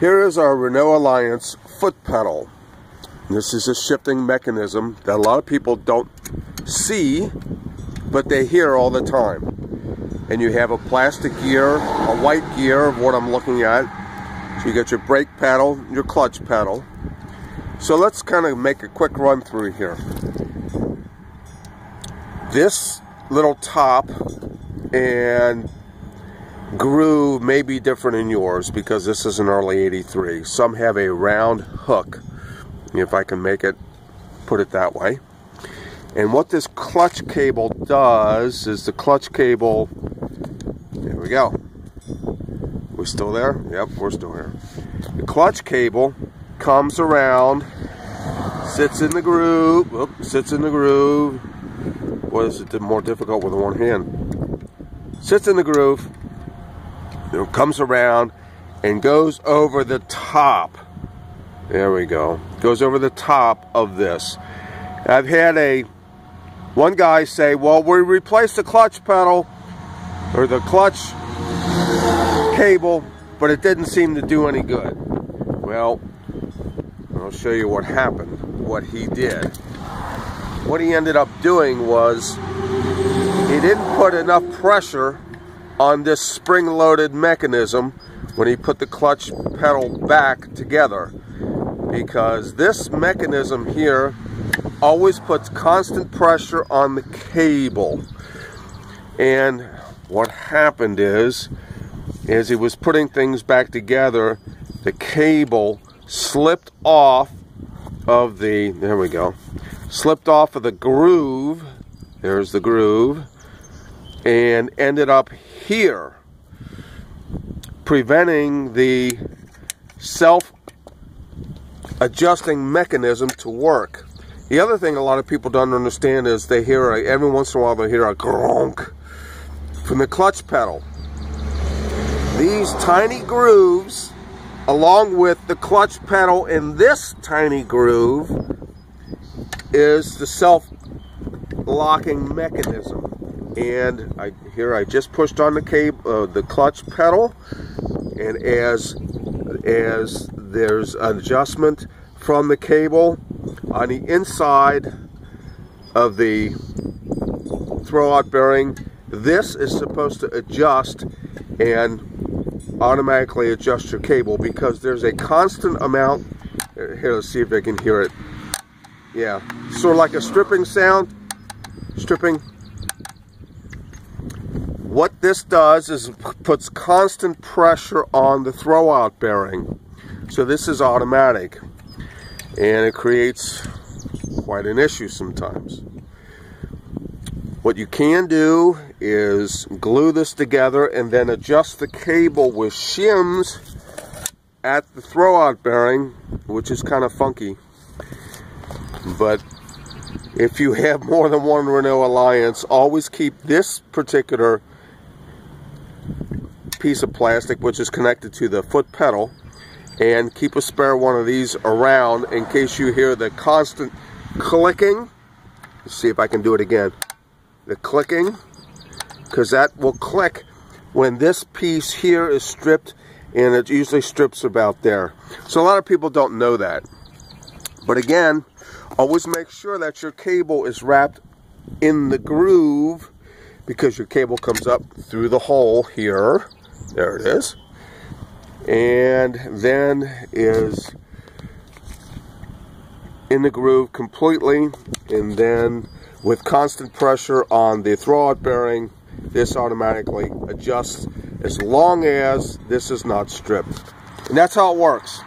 Here is our Renault Alliance foot pedal. This is a shifting mechanism that a lot of people don't see, but they hear all the time. And you have a plastic gear, a white gear of what I'm looking at. So you got your brake pedal, your clutch pedal. So let's kind of make a quick run through here. This little top and groove may be different in yours because this is an early 83. Some have a round hook, if I can make it, put it that way. And what this clutch cable does is the clutch cable, there we go. We're still there? Yep, we're still here. The clutch cable comes around, sits in the groove, oops, sits in the groove. What is it more difficult with one hand? Sits in the groove, comes around and goes over the top. There we go. Goes over the top of this. I've had a one guy say, well, we replaced the clutch pedal or the clutch cable, but it didn't seem to do any good. Well, I'll show you what happened, what he did. What he ended up doing was he didn't put enough pressure on this spring-loaded mechanism when he put the clutch pedal back together. Because this mechanism here always puts constant pressure on the cable. And what happened is as he was putting things back together the cable slipped off of the there we go slipped off of the groove. There's the groove and ended up here, preventing the self-adjusting mechanism to work. The other thing a lot of people don't understand is they hear, a, every once in a while they hear a gronk from the clutch pedal. These tiny grooves, along with the clutch pedal in this tiny groove, is the self-locking mechanism and I here I just pushed on the cable uh, the clutch pedal. And as as there's an adjustment from the cable on the inside of the throwout bearing this is supposed to adjust and automatically adjust your cable because there's a constant amount here let's see if I can hear it. Yeah sort of like a stripping sound stripping what this does is puts constant pressure on the throwout bearing. So this is automatic and it creates quite an issue sometimes. What you can do is glue this together and then adjust the cable with shims at the throwout bearing, which is kind of funky. But if you have more than one Renault Alliance, always keep this particular piece of plastic which is connected to the foot pedal and keep a spare one of these around in case you hear the constant clicking. Let's see if I can do it again. The clicking, because that will click when this piece here is stripped and it usually strips about there. So a lot of people don't know that. But again, always make sure that your cable is wrapped in the groove because your cable comes up through the hole here there it is. And then is in the groove completely. And then with constant pressure on the throwout bearing, this automatically adjusts as long as this is not stripped. And that's how it works.